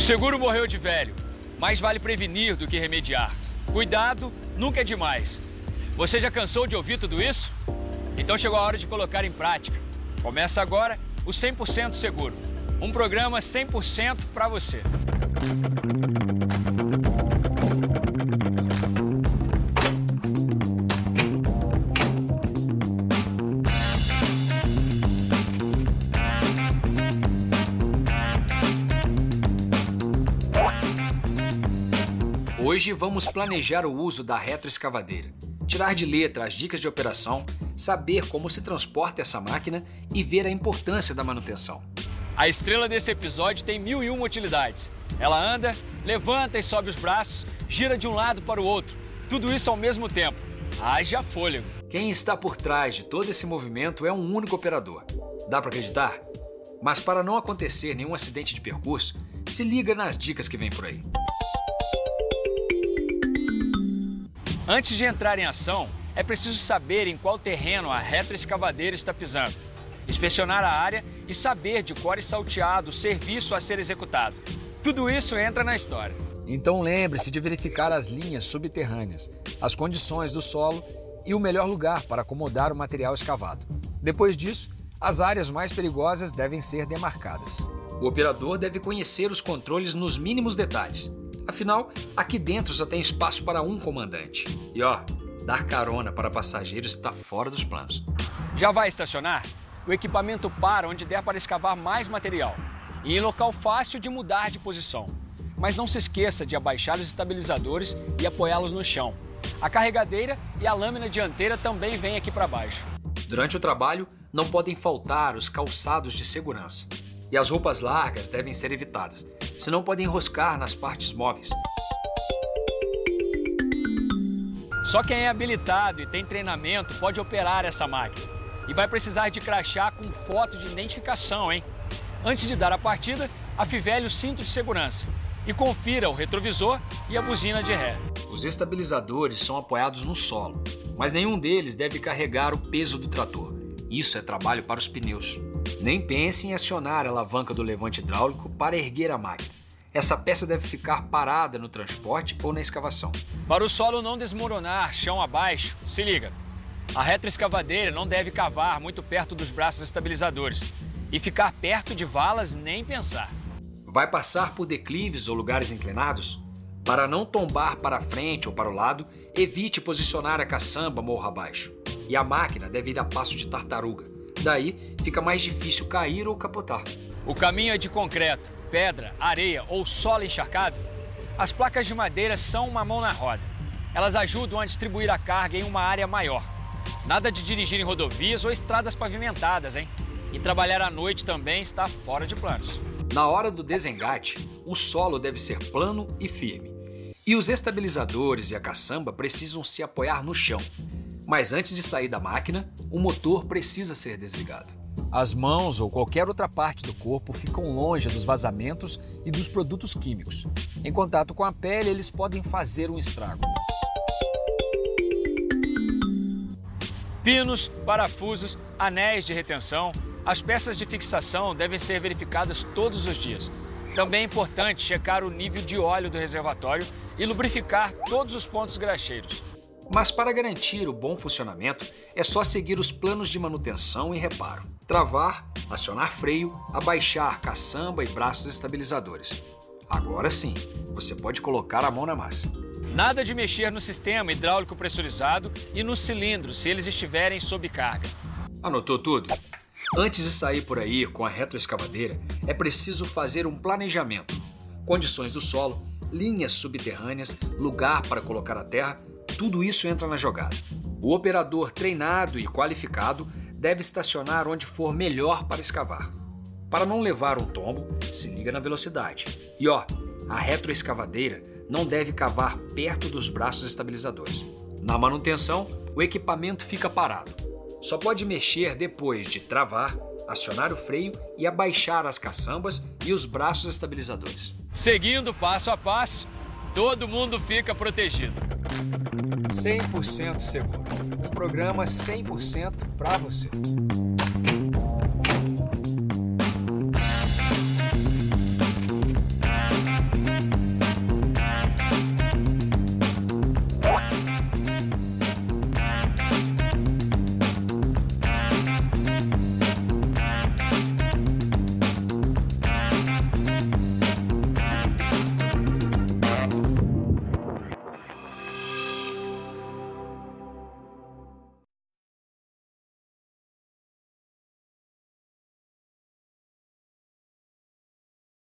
O seguro morreu de velho, mas vale prevenir do que remediar. Cuidado nunca é demais. Você já cansou de ouvir tudo isso? Então chegou a hora de colocar em prática. Começa agora o 100% Seguro. Um programa 100% para você. Hoje vamos planejar o uso da retroescavadeira, tirar de letra as dicas de operação, saber como se transporta essa máquina e ver a importância da manutenção. A estrela desse episódio tem mil e uma utilidades. Ela anda, levanta e sobe os braços, gira de um lado para o outro, tudo isso ao mesmo tempo. Haja fôlego. Quem está por trás de todo esse movimento é um único operador. Dá para acreditar? Mas para não acontecer nenhum acidente de percurso, se liga nas dicas que vem por aí. Antes de entrar em ação, é preciso saber em qual terreno a retroescavadeira está pisando, inspecionar a área e saber de cor e salteado o serviço a ser executado. Tudo isso entra na história. Então lembre-se de verificar as linhas subterrâneas, as condições do solo e o melhor lugar para acomodar o material escavado. Depois disso, as áreas mais perigosas devem ser demarcadas. O operador deve conhecer os controles nos mínimos detalhes Afinal, aqui dentro só tem espaço para um comandante. E ó, dar carona para passageiros está fora dos planos. Já vai estacionar? O equipamento para onde der para escavar mais material e em local fácil de mudar de posição. Mas não se esqueça de abaixar os estabilizadores e apoiá-los no chão. A carregadeira e a lâmina dianteira também vêm aqui para baixo. Durante o trabalho, não podem faltar os calçados de segurança. E as roupas largas devem ser evitadas, senão podem enroscar nas partes móveis. Só quem é habilitado e tem treinamento pode operar essa máquina. E vai precisar de crachá com foto de identificação, hein? Antes de dar a partida, afivele o cinto de segurança e confira o retrovisor e a buzina de ré. Os estabilizadores são apoiados no solo, mas nenhum deles deve carregar o peso do trator. Isso é trabalho para os pneus. Nem pense em acionar a alavanca do levante hidráulico para erguer a máquina. Essa peça deve ficar parada no transporte ou na escavação. Para o solo não desmoronar chão abaixo, se liga. A retroescavadeira não deve cavar muito perto dos braços estabilizadores e ficar perto de valas nem pensar. Vai passar por declives ou lugares inclinados? Para não tombar para frente ou para o lado, evite posicionar a caçamba morro abaixo. E a máquina deve ir a passo de tartaruga. Daí fica mais difícil cair ou capotar. O caminho é de concreto, pedra, areia ou solo encharcado. As placas de madeira são uma mão na roda. Elas ajudam a distribuir a carga em uma área maior. Nada de dirigir em rodovias ou estradas pavimentadas, hein? E trabalhar à noite também está fora de planos. Na hora do desengate, o solo deve ser plano e firme. E os estabilizadores e a caçamba precisam se apoiar no chão, mas antes de sair da máquina, o motor precisa ser desligado. As mãos ou qualquer outra parte do corpo ficam longe dos vazamentos e dos produtos químicos. Em contato com a pele, eles podem fazer um estrago. Pinos, parafusos, anéis de retenção, as peças de fixação devem ser verificadas todos os dias. Também é importante checar o nível de óleo do reservatório e lubrificar todos os pontos graxeiros. Mas para garantir o bom funcionamento, é só seguir os planos de manutenção e reparo. Travar, acionar freio, abaixar caçamba e braços estabilizadores. Agora sim, você pode colocar a mão na massa. Nada de mexer no sistema hidráulico pressurizado e nos cilindros se eles estiverem sob carga. Anotou tudo? Antes de sair por aí com a retroescavadeira, é preciso fazer um planejamento. Condições do solo, linhas subterrâneas, lugar para colocar a terra tudo isso entra na jogada. O operador treinado e qualificado deve estacionar onde for melhor para escavar. Para não levar um tombo, se liga na velocidade. E ó, a retroescavadeira não deve cavar perto dos braços estabilizadores. Na manutenção, o equipamento fica parado. Só pode mexer depois de travar, acionar o freio e abaixar as caçambas e os braços estabilizadores. Seguindo passo a passo, todo mundo fica protegido. 100% seguro. Um programa 100% para você.